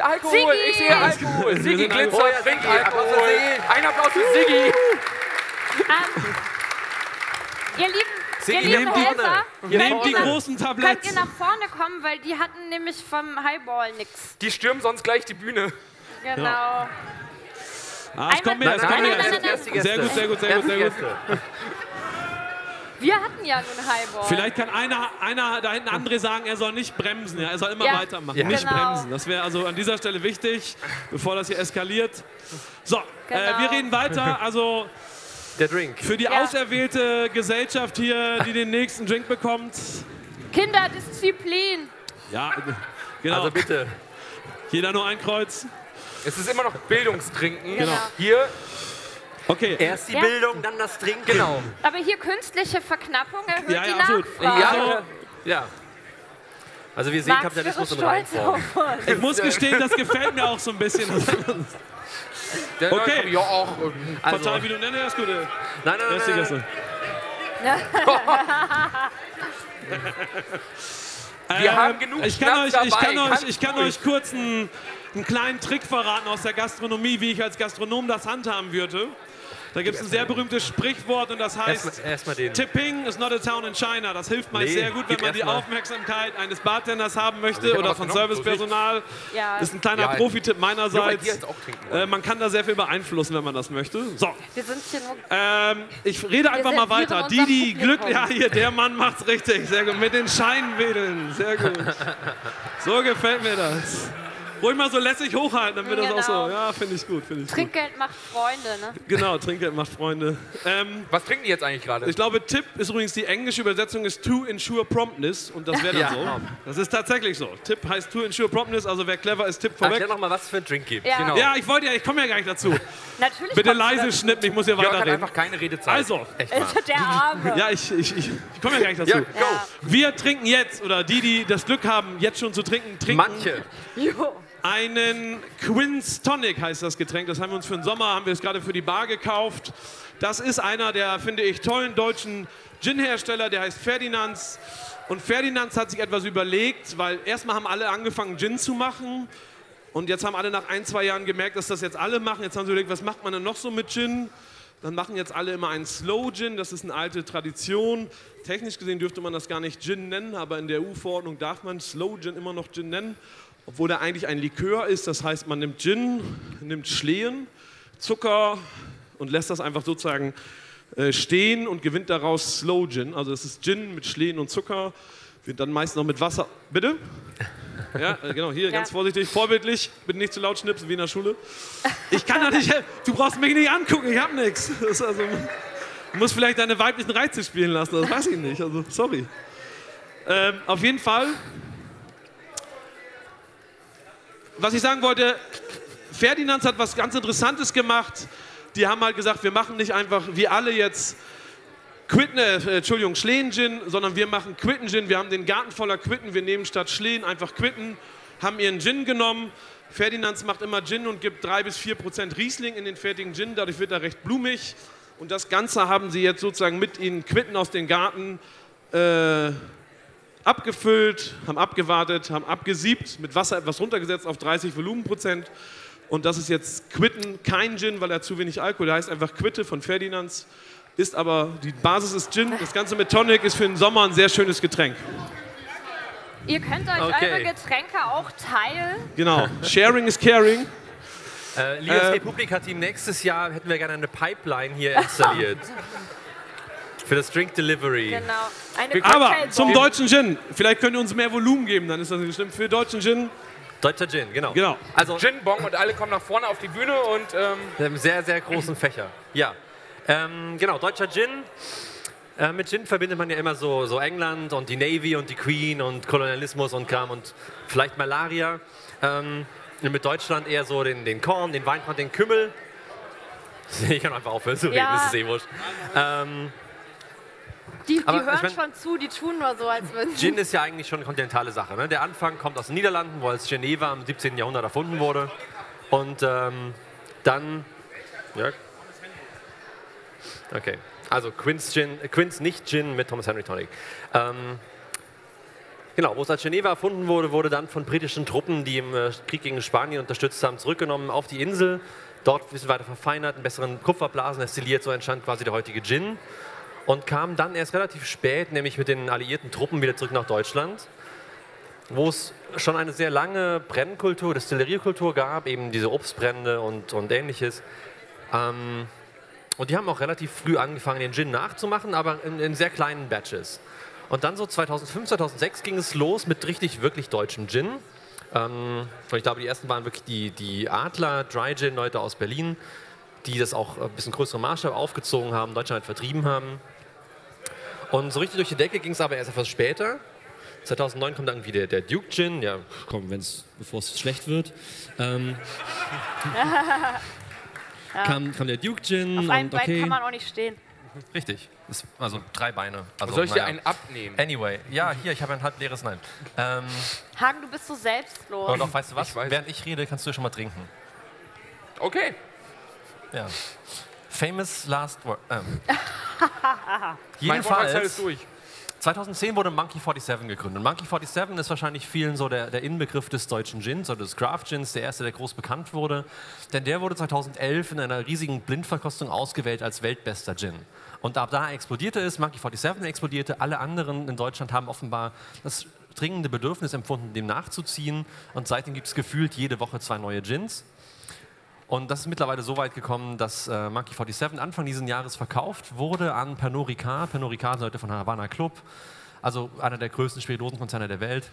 Speaker 5: Alkohol, Siggi. ich sehe Alkohol. Siggi Glitzer, oh, trinkt Alkohol. Ein Applaus für Siggi.
Speaker 2: Um, ihr Lieben, Sie ihr lieben Helfer,
Speaker 4: nehmt die großen Tabletts.
Speaker 2: Könnt ihr nach vorne kommen, weil die hatten nämlich vom Highball nichts.
Speaker 5: Die stürmen sonst gleich die Bühne.
Speaker 2: Genau. Ja.
Speaker 4: Ah, es kommt mehr, es kommt mehr. Sehr gut, sehr gut, sehr gut, sehr gut.
Speaker 2: Wir hatten ja nun Highball.
Speaker 4: Vielleicht kann einer, einer da hinten André sagen, er soll nicht bremsen. Ja? Er soll immer ja. weitermachen. Ja. Nicht genau. bremsen. Das wäre also an dieser Stelle wichtig, bevor das hier eskaliert. So, genau. äh, wir genau. reden weiter. Also
Speaker 3: der Drink.
Speaker 4: Für die ja. auserwählte Gesellschaft hier, die den nächsten Drink bekommt.
Speaker 2: Kinderdisziplin.
Speaker 4: Ja, genau.
Speaker 3: Also bitte.
Speaker 4: Jeder nur ein Kreuz.
Speaker 5: Es ist immer noch Bildungstrinken. Genau. Hier.
Speaker 3: Okay. Erst die ja. Bildung, dann das Trinken.
Speaker 2: Genau. Aber hier künstliche Verknappung erhöht ja, ja, die
Speaker 3: absolut. Nachfrage. Ja, ja. Also wir sehen Max Kapitalismus in Reinform.
Speaker 4: Ich muss gestehen, das gefällt mir auch so ein bisschen. okay.
Speaker 5: Ja, auch.
Speaker 4: Also. Partei, wie du nennst, ist gut. Nein,
Speaker 3: nein, nein. nein, nein.
Speaker 5: Wir ähm, haben genug
Speaker 4: ich kann euch, ich kann euch, ich kann euch kurz einen, einen kleinen Trick verraten aus der Gastronomie, wie ich als Gastronom das handhaben würde. Da gibt es ein sehr berühmtes Sprichwort und das heißt,
Speaker 3: erst mal, erst
Speaker 4: Tipping is not a town in China. Das hilft meist nee, sehr gut, wenn man die Aufmerksamkeit eines Bartenders haben möchte also oder von Servicepersonal. Ja. Ist ein kleiner ja, Profi-Tipp meinerseits. Äh, man kann da sehr viel beeinflussen, wenn man das möchte. So.
Speaker 2: Wir sind hier nur
Speaker 4: ähm, ich rede einfach mal weiter. Die, die Glück, ja hier, der Mann macht's richtig. Sehr gut. Mit den Scheinwedeln. Sehr gut. So gefällt mir das. Ruhig mal so lässig hochhalten, dann wird genau. das auch so. Ja, finde ich gut. Find ich
Speaker 2: Trinkgeld
Speaker 4: gut.
Speaker 2: macht Freunde, ne?
Speaker 4: Genau, Trinkgeld macht Freunde. Ähm,
Speaker 5: Was trinken die jetzt eigentlich gerade?
Speaker 4: Ich glaube, Tipp ist übrigens die englische Übersetzung ist to ensure promptness und das wäre dann ja. so. Das ist tatsächlich so. Tipp heißt to ensure promptness, also wer clever ist, Tipp vorweg.
Speaker 3: Erklär noch mal, was es für ein Drink gibt.
Speaker 4: Ja, genau. ja ich wollte ja, ich komme ja gar nicht dazu.
Speaker 2: Natürlich.
Speaker 4: Bitte leise schnippen, ich muss hier weiterreden.
Speaker 5: Hat einfach keine Redezeit.
Speaker 4: Also.
Speaker 2: Der Arme.
Speaker 4: Ja, ich, ich, ich, ich komme ja gar nicht dazu. Ja, go. Wir trinken jetzt, oder die, die das Glück haben, jetzt schon zu trinken, trinken.
Speaker 3: Manche.
Speaker 2: Jo
Speaker 4: einen Quince Tonic heißt das Getränk. Das haben wir uns für den Sommer, haben wir es gerade für die Bar gekauft. Das ist einer der, finde ich, tollen deutschen Gin-Hersteller, der heißt Ferdinands. Und Ferdinands hat sich etwas überlegt, weil erstmal haben alle angefangen, Gin zu machen. Und jetzt haben alle nach ein, zwei Jahren gemerkt, dass das jetzt alle machen. Jetzt haben sie überlegt, was macht man denn noch so mit Gin? Dann machen jetzt alle immer einen Slow Gin, das ist eine alte Tradition. Technisch gesehen dürfte man das gar nicht Gin nennen, aber in der EU-Verordnung darf man Slow Gin immer noch Gin nennen obwohl er eigentlich ein Likör ist. Das heißt, man nimmt Gin, nimmt Schlehen, Zucker und lässt das einfach sozusagen äh, stehen und gewinnt daraus Slow Gin. Also es ist Gin mit Schlehen und Zucker. Wird dann meist noch mit Wasser. Bitte? Ja, äh, genau, hier
Speaker 2: Ja.
Speaker 4: ganz vorsichtig, vorbildlich. Bitte nicht zu laut schnipsen wie in der Schule. Ich kann da nicht helfen. Du brauchst mich nicht angucken, ich hab nichts. Also, du musst vielleicht deine weiblichen Reize spielen lassen, das weiß ich nicht. Also, sorry. Ähm, auf jeden Fall. Was ich sagen wollte, Ferdinand hat was ganz Interessantes gemacht. Die haben halt gesagt, wir machen nicht einfach wie alle jetzt Quitten, äh, Entschuldigung, Schlehen-Gin, sondern wir machen Quitten-Gin. Wir haben den Garten voller Quitten. Wir nehmen statt Schlehen einfach Quitten, haben ihren Gin genommen. Ferdinands macht immer Gin und gibt 3 bis 4 Prozent Riesling in den fertigen Gin. Dadurch wird er recht blumig. Und das Ganze haben sie jetzt sozusagen mit ihnen Quitten aus dem Garten äh, abgefüllt, haben abgewartet, haben abgesiebt, mit Wasser etwas runtergesetzt auf 30 Volumenprozent. Und das ist jetzt Quitten, kein Gin, weil er zu wenig Alkohol. Der heißt einfach Quitte von Ferdinands. Ist aber, die Basis ist Gin. Das Ganze mit Tonic ist für den Sommer ein sehr schönes Getränk.
Speaker 2: Ihr könnt euch
Speaker 3: Okay.
Speaker 2: eure Getränke auch teilen.
Speaker 4: Genau. Sharing is caring.
Speaker 3: Äh, liebes
Speaker 4: Äh,
Speaker 3: Republika-Team, nächstes Jahr hätten wir gerne eine Pipeline hier installiert. Für das Drink Delivery.
Speaker 2: Genau. Eine
Speaker 4: Aber zum deutschen Gin. Vielleicht könnt ihr uns mehr Volumen geben, dann ist das nicht schlimm. Für deutschen Gin,
Speaker 3: Deutscher Gin, genau.
Speaker 4: genau.
Speaker 3: Also
Speaker 5: Gin Bong und alle kommen nach vorne auf die Bühne und ähm,
Speaker 3: mit einem sehr, sehr großen Fächer. Ja. Ähm, genau, deutscher Gin. Äh, mit Gin verbindet man ja immer so, so England und die Navy und die Queen und Kolonialismus und Kram und vielleicht Malaria. Ähm, mit Deutschland eher so den, den Korn, den Weinbrand, den Kümmel. Ich kann einfach aufhören zu reden,
Speaker 2: Ja.
Speaker 3: das ist eh wurscht. Ähm,
Speaker 2: Die, die
Speaker 3: Aber ich
Speaker 2: hören
Speaker 3: mein-
Speaker 2: schon zu, die tun nur so, als würden sie.
Speaker 3: Gin ist ja eigentlich schon eine kontinentale Sache. Ne? Der Anfang kommt aus den Niederlanden, wo als Geneva im 17. Jahrhundert erfunden wurde. Und ähm, dann. Ja. Okay. Also Quince, Gin, Quince nicht Gin mit Thomas Henry Tonic. Ähm, genau, wo es als Geneva erfunden wurde, wurde dann von britischen Truppen, die im äh, Krieg gegen Spanien unterstützt haben, zurückgenommen auf die Insel. Dort ein bisschen weiter verfeinert, einen besseren Kupferblasen destilliert, so entstand quasi der heutige Gin und kam dann erst relativ spät, nämlich mit den alliierten Truppen, wieder zurück nach Deutschland, wo es schon eine sehr lange Brennkultur, Destilleriekultur gab, eben diese Obstbrände und, und ähnliches. Ähm, und die haben auch relativ früh angefangen, den Gin nachzumachen, aber in, in sehr kleinen Batches. Und dann so 2005, 2006 ging es los mit richtig, wirklich deutschem Gin. Ähm, ich glaube, die ersten waren wirklich die, die Adler Dry Gin Leute aus Berlin, die das auch ein bisschen größere Maßstab aufgezogen haben, Deutschland vertrieben haben. Und so richtig durch die Decke ging es aber erst etwas später. 2009 kommt dann irgendwie der, der Duke Gin, ja,
Speaker 6: Komm, wenn's, bevor es schlecht wird. Ähm, kam, kam der Duke Gin
Speaker 2: Auf einem Bein
Speaker 6: okay.
Speaker 2: kann man auch nicht stehen.
Speaker 3: richtig. Ist, also drei Beine. Also,
Speaker 5: soll ich dir
Speaker 3: naja.
Speaker 5: einen abnehmen?
Speaker 3: Anyway, ja, hier, ich habe ein halb leeres Nein. Ähm,
Speaker 2: Hagen, du bist so selbstlos.
Speaker 3: aber doch, weißt du was?
Speaker 5: Ich weiß.
Speaker 3: Während ich rede, kannst du schon mal trinken.
Speaker 5: Okay.
Speaker 3: Ja. Famous last word. Ähm. Jedenfalls,
Speaker 5: durch.
Speaker 3: 2010 wurde Monkey 47 gegründet. Monkey 47 ist wahrscheinlich vielen so der, der Inbegriff des deutschen Gins oder des Craft Gins, der erste, der groß bekannt wurde. Denn der wurde 2011 in einer riesigen Blindverkostung ausgewählt als weltbester Gin. Und ab da explodierte es, Monkey 47 explodierte, alle anderen in Deutschland haben offenbar das dringende Bedürfnis empfunden, dem nachzuziehen. Und seitdem gibt es gefühlt jede Woche zwei neue Gins. Und das ist mittlerweile so weit gekommen, dass äh, Monkey 47 Anfang dieses Jahres verkauft wurde an Pernod Ricard. Pernod Ricard sind Leute von Havana Club, also einer der größten Spirituosenkonzerne der Welt.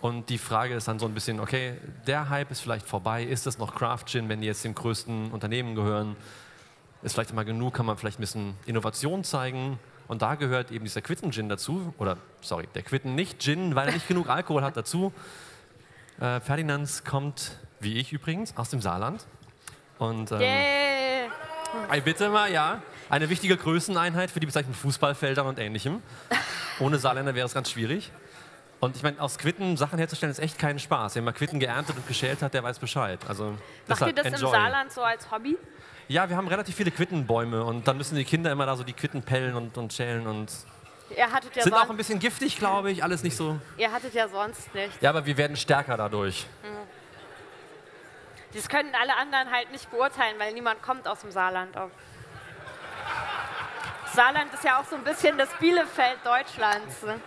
Speaker 3: Und die Frage ist dann so ein bisschen, okay, der Hype ist vielleicht vorbei. Ist das noch Craft Gin, wenn die jetzt dem größten Unternehmen gehören? Ist vielleicht immer genug, kann man vielleicht ein bisschen Innovation zeigen. Und da gehört eben dieser Quitten Gin dazu. Oder, sorry, der Quitten nicht Gin, weil er nicht genug Alkohol hat dazu. Äh, Ferdinands kommt, wie ich übrigens, aus dem Saarland. Und ähm,
Speaker 2: Yeah.
Speaker 3: Bitte mal, ja. Eine wichtige Größeneinheit für die Bezeichnung Fußballfeldern und ähnlichem. Ohne Saarländer wäre es ganz schwierig. Und ich meine, aus Quitten Sachen herzustellen ist echt kein Spaß. Wer mal Quitten geerntet und geschält hat, der weiß Bescheid. Also,
Speaker 2: Macht ihr das
Speaker 3: enjoy.
Speaker 2: im Saarland so als Hobby?
Speaker 3: Ja, wir haben relativ viele Quittenbäume und dann müssen die Kinder immer da so die Quitten pellen und, und schälen und
Speaker 2: Ihr hattet ja
Speaker 3: sind auch ein bisschen giftig, glaube ich. Alles nicht so.
Speaker 2: ihr hattet ja sonst nicht.
Speaker 3: Ja, aber wir werden stärker dadurch.
Speaker 2: Das können alle anderen halt nicht beurteilen, weil niemand kommt aus dem Saarland. Auch. Saarland ist ja auch so ein bisschen das Bielefeld Deutschlands. Ne?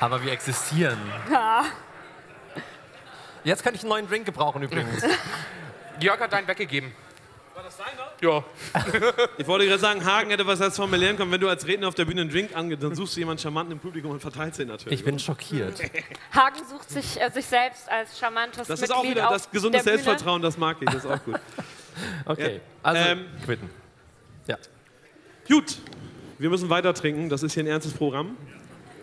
Speaker 3: Aber wir existieren. Jetzt kann ich einen neuen Drink gebrauchen übrigens.
Speaker 5: Jörg hat deinen weggegeben. Ja.
Speaker 4: Ich wollte gerade sagen, Hagen hätte was als von mir lernen können. Wenn du als Redner auf der Bühne einen Drink angehst, dann suchst du jemanden charmanten im Publikum und verteilst den natürlich.
Speaker 6: Ich bin schockiert.
Speaker 2: Hagen sucht sich, äh, sich selbst als charmantes
Speaker 4: das ist auch wieder das gesunde
Speaker 2: Bühne.
Speaker 4: Selbstvertrauen, das mag ich, das ist auch gut.
Speaker 6: Okay,
Speaker 4: Ja.
Speaker 6: also
Speaker 4: Ähm,
Speaker 6: quitten. Ja.
Speaker 4: Gut, wir müssen weiter trinken, das ist hier ein ernstes Programm.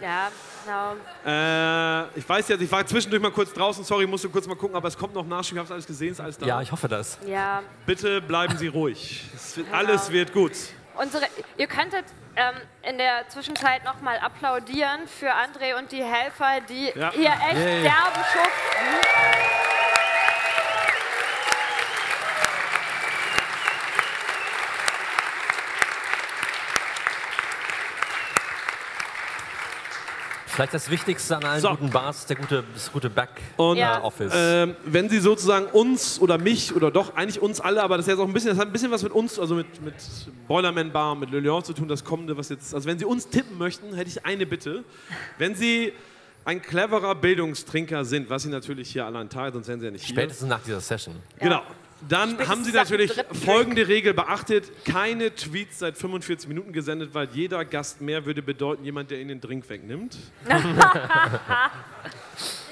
Speaker 2: Ja, genau.
Speaker 4: Äh, ich weiß jetzt, ich war zwischendurch mal kurz draußen, sorry, musste kurz mal gucken, aber es kommt noch Nachschub, ich habe alles gesehen, ist alles da.
Speaker 6: ja, ich hoffe das.
Speaker 2: Ja,
Speaker 4: Bitte bleiben Sie ruhig. Es wird,
Speaker 2: Genau.
Speaker 4: alles wird gut.
Speaker 2: unsere, ihr könntet ähm, in der Zwischenzeit nochmal applaudieren für André und die Helfer, die
Speaker 4: Ja.
Speaker 2: hier echt
Speaker 6: Yay.
Speaker 2: derben schuften.
Speaker 6: Vielleicht das Wichtigste an allen
Speaker 4: So.
Speaker 6: guten Bars, der gute, das gute Back-Office.
Speaker 2: Ja.
Speaker 4: ähm, wenn Sie sozusagen uns oder mich oder doch eigentlich uns alle, aber das ist jetzt auch ein bisschen, das hat ein bisschen was mit uns, also mit, mit Boilerman Bar, mit Le Lion zu tun, das kommende, was jetzt, also wenn Sie uns tippen möchten, hätte ich eine Bitte. Wenn Sie ein cleverer Bildungstrinker sind, was Sie natürlich hier allein teilen, sonst wären Sie ja nicht hier.
Speaker 6: Spätestens nach dieser Session.
Speaker 4: Genau. Dann haben Sie natürlich folgende Regel beachtet: keine Tweets seit 45 Minuten gesendet, weil jeder Gast mehr würde bedeuten, jemand, der Ihnen den Drink wegnimmt.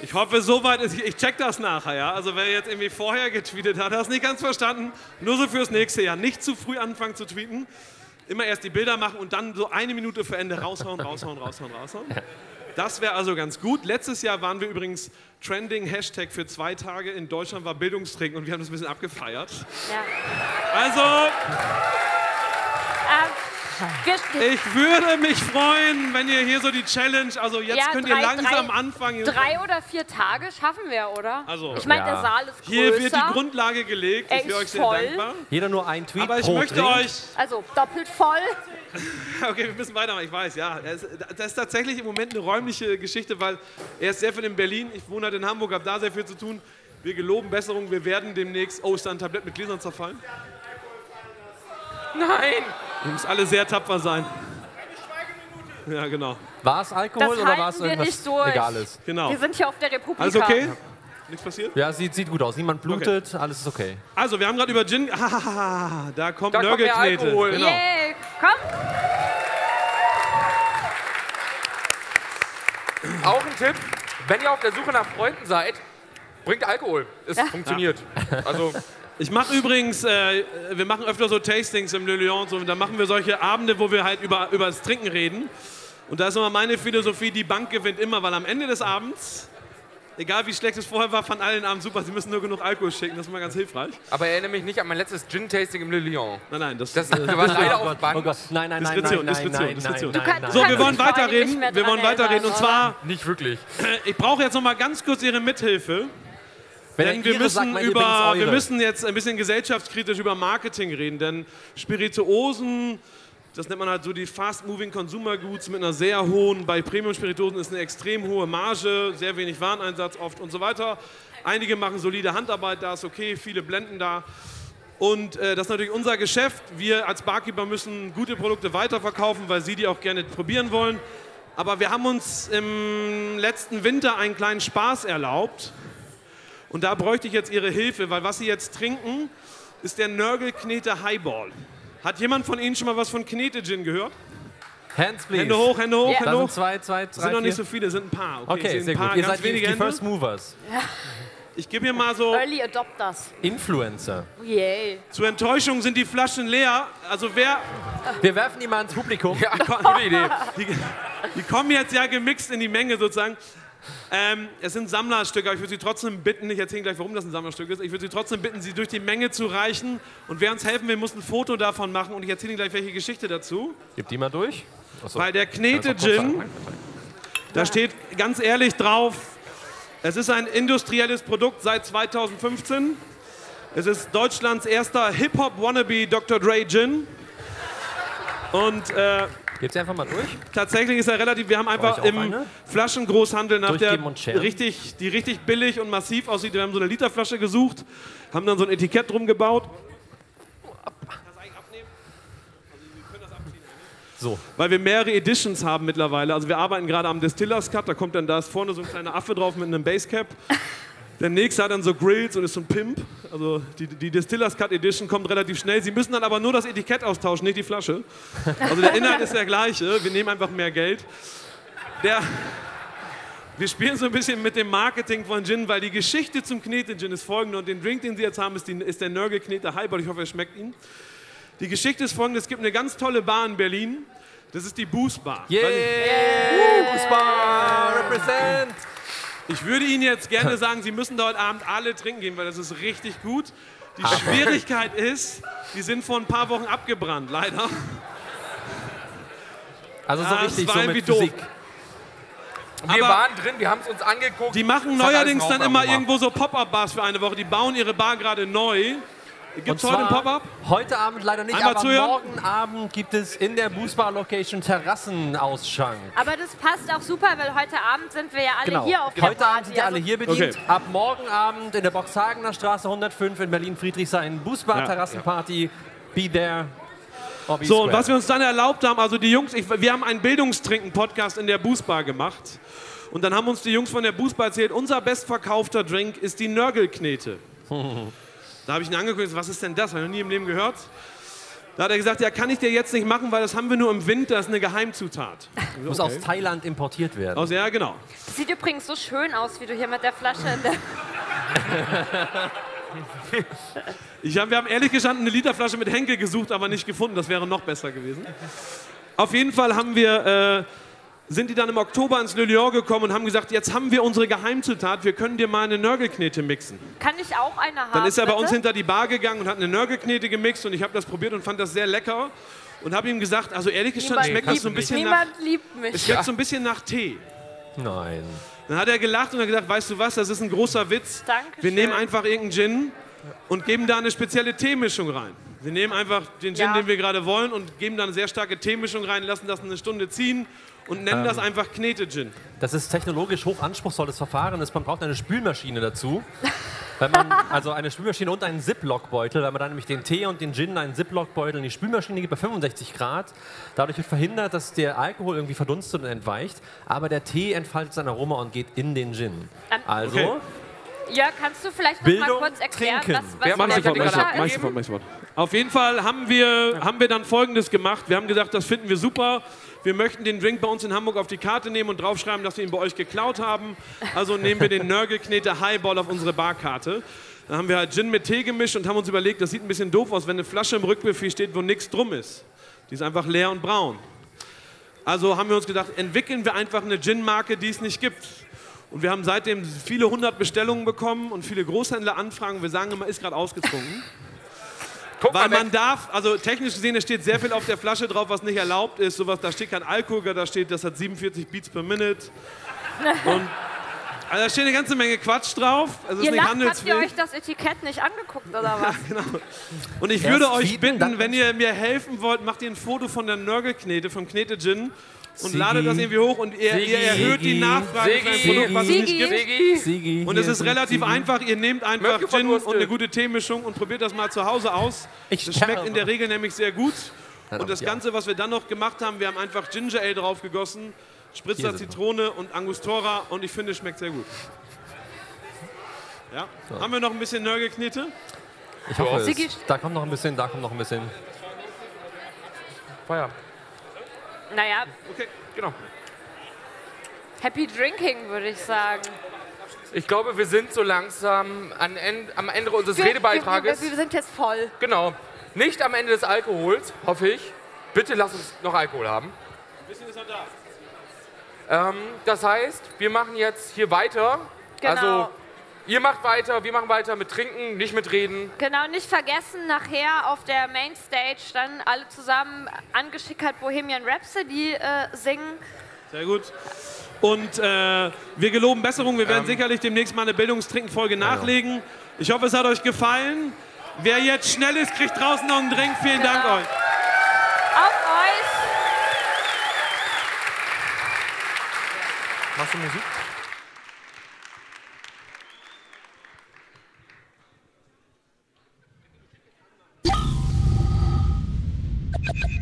Speaker 4: ich hoffe, soweit ist. Ich check das nachher, ja. Also, wer jetzt irgendwie vorher getweetet hat, hat es nicht ganz verstanden. Nur so fürs nächste Jahr. Nicht zu früh anfangen zu tweeten. Immer erst die Bilder machen und dann so eine Minute vor Ende raushauen, raushauen, raushauen, raushauen. Das wäre also ganz gut. Letztes Jahr waren wir übrigens Trending Hashtag für zwei Tage in Deutschland war Bildungstrinken und wir haben das ein bisschen abgefeiert.
Speaker 2: Ja.
Speaker 4: Also,
Speaker 2: Ähm,
Speaker 4: ich würde mich freuen, wenn ihr hier so die Challenge, also jetzt
Speaker 2: Ja,
Speaker 4: könnt
Speaker 2: drei-
Speaker 4: ihr langsam
Speaker 2: drei-
Speaker 4: anfangen.
Speaker 2: drei oder vier Tage schaffen wir, oder?
Speaker 4: Also,
Speaker 2: ich meine,
Speaker 6: ja.
Speaker 2: der Saal ist größer.
Speaker 4: Hier wird die Grundlage gelegt. Ich wäre euch sehr
Speaker 2: voll.
Speaker 4: dankbar.
Speaker 6: Jeder nur ein Tweet
Speaker 4: Aber ich
Speaker 6: pro
Speaker 4: möchte
Speaker 6: Drink.
Speaker 4: euch.
Speaker 2: Also doppelt voll.
Speaker 4: Okay, wir müssen weitermachen, ich weiß, ja. Das ist tatsächlich im Moment eine räumliche Geschichte, weil er ist sehr viel in Berlin, ich wohne halt in Hamburg, habe da sehr viel zu tun. Wir geloben Besserung, wir werden demnächst. Oh, ist da ein Tablett mit Gläsern zerfallen?
Speaker 5: Nein!
Speaker 4: Ihr müsst alle sehr tapfer sein. Ja, genau.
Speaker 6: War es Alkohol
Speaker 2: Das
Speaker 6: oder war es irgendwas
Speaker 2: nicht durch.
Speaker 6: Egales?
Speaker 4: genau.
Speaker 2: Wir sind hier auf der Republika.
Speaker 4: Alles okay? Nichts passiert?
Speaker 6: Ja, sieht, sieht gut aus. Niemand blutet, alles ist okay.
Speaker 4: Also, wir haben gerade über Gin. Hahaha, da kommt
Speaker 5: Da kommt der
Speaker 4: Nörgelknete.
Speaker 5: Alkohol.
Speaker 4: Genau.
Speaker 2: Yay, komm.
Speaker 5: Auch ein Tipp, wenn ihr auf der Suche nach Freunden seid, bringt Alkohol. Es funktioniert. Also,
Speaker 4: Ich mache übrigens, äh, wir machen öfter so Tastings im Le Lion, so, und da machen wir solche Abende, wo wir halt über, über das Trinken reden. Und da ist immer meine Philosophie, die Bank gewinnt immer, weil am Ende des Abends, egal wie schlecht es vorher war, fand alle den Abend super. Sie müssen nur genug Alkohol schicken, das ist immer ganz hilfreich.
Speaker 5: aber erinnere mich nicht an mein letztes Gin-Tasting im Le Lion.
Speaker 4: Nein, nein, das,
Speaker 5: Das
Speaker 4: äh,
Speaker 5: war leider
Speaker 6: oh
Speaker 5: auf
Speaker 6: Gott,
Speaker 5: Band.
Speaker 6: oh Gott. Nein, nein, nein,
Speaker 4: Diskretion,
Speaker 6: nein, nein,
Speaker 4: Diskretion,
Speaker 6: nein,
Speaker 4: Diskretion.
Speaker 6: nein,
Speaker 2: kannst-
Speaker 6: nein,
Speaker 4: So, wir wollen weiterreden. Wir wollen weiterreden. Und zwar,
Speaker 5: Nicht wirklich.
Speaker 4: ich brauche jetzt noch mal ganz kurz Ihre Mithilfe.
Speaker 6: Wenn
Speaker 4: Denn wir
Speaker 6: sagt,
Speaker 4: müssen,
Speaker 6: übrigens
Speaker 4: über, wir müssen jetzt ein bisschen gesellschaftskritisch über Marketing reden, denn Spirituosen, das nennt man halt so die Fast-Moving Consumer Goods mit einer sehr hohen, bei Premium-Spirituosen ist eine extrem hohe Marge, sehr wenig Wareneinsatz oft und so weiter. Einige machen solide Handarbeit, da ist okay, viele blenden da. Und äh, das ist natürlich unser Geschäft. Wir als Barkeeper müssen gute Produkte weiterverkaufen, weil Sie die auch gerne probieren wollen. Aber wir haben uns im letzten Winter einen kleinen Spaß erlaubt. Und da bräuchte ich jetzt Ihre Hilfe, weil was Sie jetzt trinken, ist der Nörgelknete Highball. Hat jemand von Ihnen schon mal was von Knete-Gin gehört?
Speaker 6: Hands, please.
Speaker 4: Hände hoch, Hände hoch,
Speaker 2: Ja.
Speaker 6: Da
Speaker 4: Hände hoch.
Speaker 6: sind zwei, zwei, drei,
Speaker 4: sind noch nicht so viele, sind ein paar. Okay,
Speaker 6: Okay,
Speaker 4: sind
Speaker 6: sehr
Speaker 4: ein paar,
Speaker 6: gut. Ihr
Speaker 4: ganz
Speaker 6: seid
Speaker 4: wenige
Speaker 6: die
Speaker 4: Hände.
Speaker 6: First Movers.
Speaker 4: Ich gebe hier mal so,
Speaker 2: Early Adopters.
Speaker 6: Influencer.
Speaker 2: Yay.
Speaker 4: zur Enttäuschung sind die Flaschen leer. Also wer,
Speaker 6: Wir werfen die mal ins Publikum.
Speaker 5: Ja, gute Idee.
Speaker 4: die, die kommen jetzt ja gemixt in die Menge sozusagen. Ähm, es sind Sammlerstücke, aber ich würde Sie trotzdem bitten, ich erzähle gleich, warum das ein Sammlerstück ist, ich würde Sie trotzdem bitten, sie durch die Menge zu reichen. Und wer uns helfen will, muss ein Foto davon machen und ich erzähle Ihnen gleich welche Geschichte dazu.
Speaker 6: Gib die mal durch. Achso.
Speaker 4: Weil der Knete
Speaker 6: Kannst du kurz
Speaker 4: Gin,
Speaker 6: sagen?
Speaker 4: da steht ganz ehrlich drauf, es ist ein industrielles Produkt seit 2015. Es ist Deutschlands erster Hip-Hop-Wannabe Dr. Dre Gin. Und äh,
Speaker 6: Gebt sie einfach mal durch.
Speaker 4: tatsächlich ist er relativ, wir haben einfach im? Flaschengroßhandel nach der richtig, die richtig billig und massiv aussieht. Wir haben so eine Literflasche gesucht, haben dann so ein Etikett drum gebaut.
Speaker 6: So.
Speaker 4: Weil wir mehrere Editions haben mittlerweile. Also wir arbeiten gerade am Distillers Cut, da kommt dann da ist vorne so ein kleiner Affe drauf mit einem Basecap. Der nächste hat dann so Grills und ist so ein Pimp. Also die, die Distillers Cut Edition kommt relativ schnell. Sie müssen dann aber nur das Etikett austauschen, nicht die Flasche. Also der Inhalt ist der gleiche. Wir nehmen einfach mehr Geld. Der, wir spielen so ein bisschen mit dem Marketing von Gin, weil die Geschichte zum Knete-Gin ist folgende und den Drink, den Sie jetzt haben, ist, die, ist der Nörgel Knete Highball. Ich hoffe, er schmeckt Ihnen. Die Geschichte ist folgende: Es gibt eine ganz tolle Bar in Berlin. Das ist die Boost Bar.
Speaker 6: Yeah!
Speaker 4: Ich-
Speaker 6: Fußball, represent!
Speaker 4: Ich würde Ihnen jetzt gerne sagen, Sie müssen da heute Abend alle trinken gehen, weil das ist richtig gut. Die Schwierigkeit ist, die sind vor ein paar Wochen abgebrannt, leider.
Speaker 6: Also so
Speaker 4: Ah,
Speaker 6: richtig
Speaker 4: war
Speaker 6: so mit
Speaker 4: doof.
Speaker 6: Physik.
Speaker 5: Wir
Speaker 4: Aber-
Speaker 5: waren drin, wir haben es uns angeguckt.
Speaker 4: Die machen neuerdings dann immer irgendwo so Pop-Up-Bars für eine Woche. Die bauen ihre Bar gerade neu. Gibt
Speaker 6: Und
Speaker 4: es heute ein Pop-Up?
Speaker 6: Heute Abend leider nicht,
Speaker 4: Einmal
Speaker 6: aber
Speaker 4: zuhören.
Speaker 6: morgen Abend gibt es in der Boostbar-Location Terrassenausschank.
Speaker 2: Aber das passt auch super, weil heute Abend sind wir ja alle
Speaker 6: Genau.
Speaker 2: hier auf der
Speaker 6: Heute
Speaker 2: Party.
Speaker 6: Abend sind ja alle hier bedient.
Speaker 4: Okay.
Speaker 6: Ab morgen Abend in der Boxhagener Straße 105 in Berlin-Friedrichshain. Boostbar-Terrassenparty. Be there. be
Speaker 4: So, und was wir uns dann erlaubt haben, also die Jungs, ich, wir haben einen Bildungstrinken-Podcast in der Boostbar gemacht. Und dann haben uns die Jungs von der Boostbar erzählt, unser bestverkaufter Drink ist die Nörgelknete. da habe ich ihn angeguckt, was ist denn das? Habe ich noch nie im Leben gehört. Da hat er gesagt, ja, kann ich dir jetzt nicht machen, weil das haben wir nur im Winter, das ist eine Geheimzutat.
Speaker 6: Muss aus Thailand importiert werden.
Speaker 4: Aus, ja, genau.
Speaker 2: Das sieht übrigens so schön aus, wie du hier mit der Flasche in der.
Speaker 4: Ich hab, wir haben ehrlich gestanden eine Literflasche mit Henkel gesucht, aber nicht gefunden. Das wäre noch besser gewesen. Auf jeden Fall haben wir, äh, sind die dann im Oktober ins Le Lion gekommen und haben gesagt, jetzt haben wir unsere Geheimzutat, wir können dir mal eine Nörgelknete mixen.
Speaker 2: Kann ich auch eine haben?
Speaker 4: Dann ist er bei
Speaker 2: bitte?
Speaker 4: uns hinter die Bar gegangen und hat eine Nörgelknete gemixt und ich habe das probiert und fand das sehr lecker. Und habe ihm gesagt, also ehrlich gestanden
Speaker 2: Niemand
Speaker 4: schmeckt das so ein bisschen nach,
Speaker 2: Niemand liebt mich.
Speaker 4: es schmeckt so ein bisschen nach Tee.
Speaker 6: Nein.
Speaker 4: Dann hat er gelacht und hat gesagt, weißt du was, das ist ein großer Witz.
Speaker 2: Dankeschön.
Speaker 4: Wir nehmen einfach irgendeinen Gin und geben da eine spezielle Teemischung rein. Wir nehmen einfach den Gin,
Speaker 2: Ja.
Speaker 4: den wir gerade wollen und geben da eine sehr starke Teemischung rein, lassen das eine Stunde ziehen und nennen das einfach Knete-Gin.
Speaker 6: Das ist technologisch hoch anspruchsvolles Verfahren. ist. Man braucht eine Spülmaschine dazu. Wenn man, also eine Spülmaschine und einen Ziploc-Beutel, weil man dann nämlich den Tee und den Gin in einen Ziploc-Beutel in die Spülmaschine gibt bei 65 Grad. Dadurch wird verhindert, dass der Alkohol irgendwie verdunstet und entweicht. Aber der Tee entfaltet sein Aroma und geht in den Gin.
Speaker 2: Ähm,
Speaker 6: Also,
Speaker 4: Okay.
Speaker 2: Ja, kannst du vielleicht noch mal
Speaker 6: Bildung,
Speaker 2: kurz erklären,
Speaker 6: trinken.
Speaker 2: was, was
Speaker 5: Wer macht
Speaker 2: der
Speaker 5: sofort, mach
Speaker 2: Mischer
Speaker 5: sofort, mach
Speaker 2: ist?
Speaker 5: sofort,
Speaker 4: mach sofort. Auf jeden Fall haben wir, haben wir dann Folgendes gemacht. Wir haben gesagt, das finden wir super. Wir möchten den Drink bei uns in Hamburg auf die Karte nehmen und draufschreiben, dass wir ihn bei euch geklaut haben. Also nehmen wir den Nörgelknete Highball auf unsere Barkarte. Dann haben wir halt Gin mit Tee gemischt und haben uns überlegt, das sieht ein bisschen doof aus, wenn eine Flasche im Rückbefehl steht, wo nichts drum ist. Die ist einfach leer und braun. Also haben wir uns gedacht, entwickeln wir einfach eine Gin-Marke, die es nicht gibt. Und wir haben seitdem viele hundert Bestellungen bekommen und viele Großhändler anfragen. Wir sagen immer, ist gerade ausgetrunken.
Speaker 5: Guck
Speaker 4: Weil
Speaker 5: mal
Speaker 4: man darf, also technisch gesehen, es steht sehr viel auf der Flasche drauf, was nicht erlaubt ist. Sowas, da steht kein Alkohol, da steht, das hat 47 Beats per Minute. Und also da steht eine ganze Menge Quatsch drauf. Also es
Speaker 2: Ihr
Speaker 4: ist nicht
Speaker 2: lacht, habt ihr euch das Etikett nicht angeguckt, oder was?
Speaker 4: Und ich
Speaker 6: Erst
Speaker 4: würde euch bitten, wenn ihr mir helfen wollt, macht ihr ein Foto von der Nörgelknete, vom Knete Gin und
Speaker 6: Sigi.
Speaker 4: ladet das irgendwie hoch und ihr, ihr erhöht die
Speaker 6: Sigi.
Speaker 4: Nachfrage für ein
Speaker 5: Sigi.
Speaker 4: Produkt, was es nicht
Speaker 2: Sigi.
Speaker 4: gibt.
Speaker 5: Sigi,
Speaker 6: Sigi,
Speaker 4: Und es ist relativ
Speaker 6: Sigi.
Speaker 4: einfach. Ihr nehmt einfach
Speaker 5: Möpke
Speaker 4: Gin und eine gute Teemischung und probiert das mal zu Hause aus.
Speaker 6: Ich
Speaker 4: Das schmeckt in der Regel nämlich sehr gut. Und das. Ganze, was wir dann noch gemacht haben, wir haben einfach Ginger Ale draufgegossen, Spritzer
Speaker 6: Hier sind wir.
Speaker 4: Zitrone und Angostura und ich finde, es schmeckt sehr gut. Ja. Haben wir noch ein bisschen Nörgelknete?
Speaker 6: Ich hoffe es.
Speaker 2: Sigi-
Speaker 6: Da kommt noch ein bisschen, da kommt noch ein bisschen.
Speaker 5: Feuer.
Speaker 2: Naja,
Speaker 4: Okay.
Speaker 5: Genau.
Speaker 2: Happy Drinking, würde ich sagen.
Speaker 5: Ich glaube, wir sind so langsam an End, am Ende unseres
Speaker 2: Wir,
Speaker 5: Redebeitrages.
Speaker 2: wir, wir sind jetzt voll.
Speaker 5: Genau. Nicht am Ende des Alkohols, hoffe ich. Bitte lass uns noch Alkohol haben.
Speaker 4: Ein bisschen ist noch da.
Speaker 5: Ähm, das heißt, wir machen jetzt hier weiter.
Speaker 2: Genau.
Speaker 5: Also, ihr macht weiter, wir machen weiter mit Trinken, nicht mit Reden.
Speaker 2: Genau, nicht vergessen, nachher auf der Mainstage dann alle zusammen angeschickert Bohemian Rhapsody äh, singen.
Speaker 4: Sehr gut. Und äh, wir geloben Besserung. Wir werden sicherlich demnächst mal eine Bildungstrinken-Folge nachlegen. Ich hoffe, es hat euch gefallen. Wer jetzt schnell ist, kriegt draußen noch einen Drink. Vielen Dank euch.
Speaker 2: Auf euch!
Speaker 5: Machst du Musik? you